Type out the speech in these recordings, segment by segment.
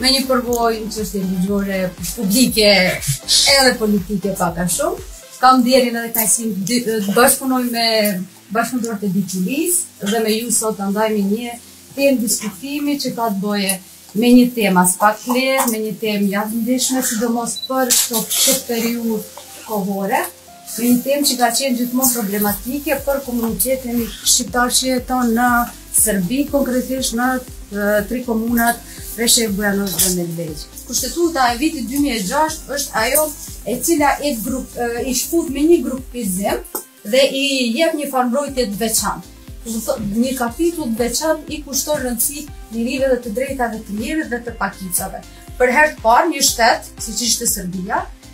Me një përvojë në çështje ligjore, publike, edhe politike pak a shumë, kam nderin edhe kënaqësinë të dy- të bashkëpunoj me bashkëpunëtorët e Diturisë dhe me ju sot ta ndajmë një temë diskutimi që ka të bëje me një temë as pak të lehtë, me një temë mjaft të ndijshme, sidomos për këto këtë periudhë kohore. Për një temë që ka qenë gjithmonë problematike për komunitetin shqiptar që jeton në Serbi, konkretisht në tri komunat Preshevë, Bujanoc dhe Medvegjë. Kushtetuta e vitit 2006 është ajo e cila e grup, i fut me një grupizim dhe i jep një farë mbrojtje të veçantë. Një kapitull të veçantë i kushton rëndësi lirive dhe të drejtave të njerëzve dhe të pakicave. Për herë të parë një shtet, siç ishte Serbia,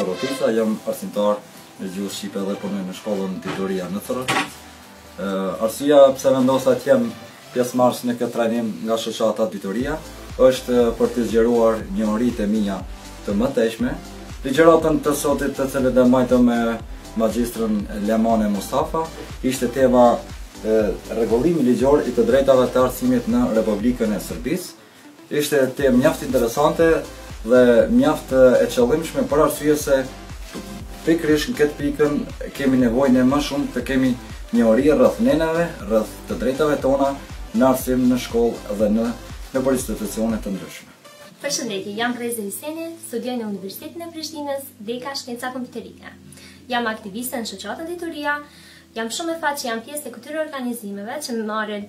Tërrotica, jam arsimtar në gjuhë shqipe dhe punoj në shkollën Dituria në Tërrotic. Arsyeja pse vendosa të jem pjesëmarrës në këtë trajnim nga shoqata Dituria është për të zgjeruar njohuritë e mia të mëtejshme. Ligjëratën të sotit të cilën e mbajtëm me magjistrën Lemane Mustafa ishte tema Rregullimi ligjor i të drejtave të arsimit në Republikën e Serbisë. Ishte temë mjaft interesante dhe mjaft e qëllimshme për arsye se pikërisht në këtë pikën kemi nevojë ne më shumë të kemi njohuri rreth neneve, rreth të drejtave tona në arsim, në shkollë dhe në nëpër institucione të ndryshme. Përshëndetje, jam Breze Hyseni, studioj në Universitetin e Prishtinës, dega Shkenca Kompjuterike. Jam aktiviste në Shoqatën Dituria, jam shumë me fat që jam pjesë e këtyre organizimeve që marrin